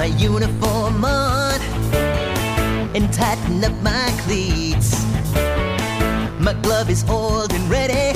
my uniform on and tighten up my cleats. My glove is oiled and ready.